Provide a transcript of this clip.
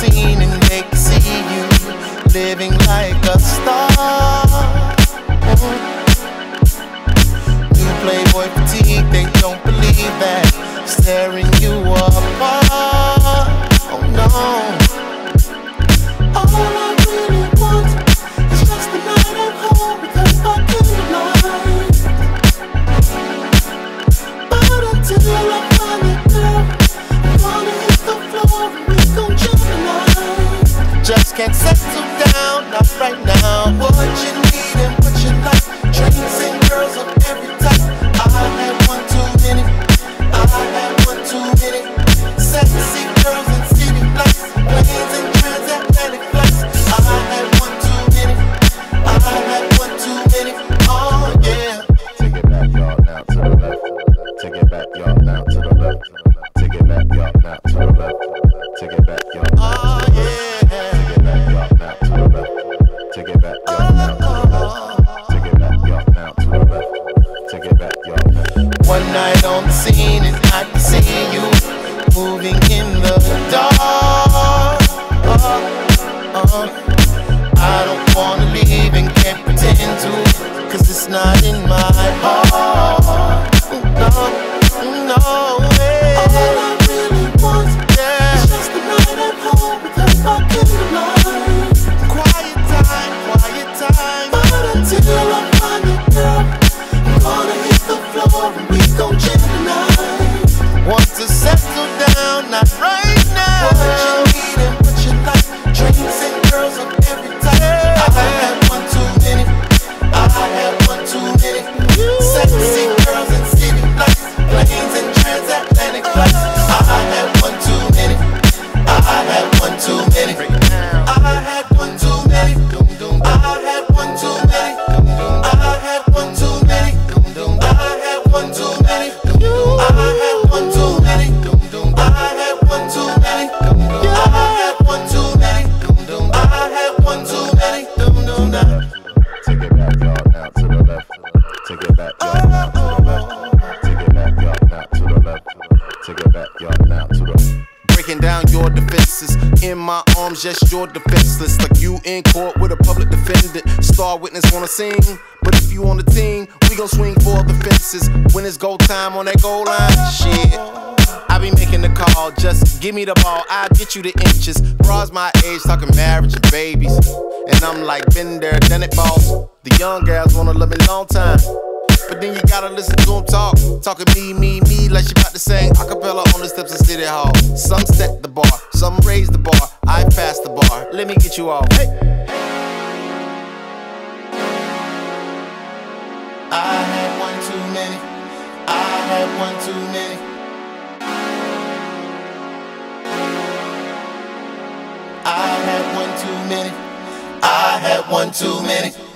scene and they can see you living like a star. New Playboy fatigue, they don't believe that. Staring can't settle down, not right now. What you need and what you like. Drinks and night on the scene and I can see you moving in the dark. Uh, uh. I don't wanna leave and can't pretend to, cause it's not in In my arms, yes, you're defenseless. Like you in court with a public defendant. Star witness wanna sing. But if you on the team, we gon' swing for the fences. When it's go time on that goal line, shit. I be making the call, just give me the ball, I'll get you the inches. Bras my age, talking marriage and babies. And I'm like, been there, done it, boss. The young gals wanna love me long time. But then you gotta listen to them talk. Talking me, me, me, like she about to sing acapella on the steps of City Hall. Some set the bar, some raise the bar. I pass the bar. Let me get you off. Hey. I had one too many. I had one too many. I had one too many. I had one too many.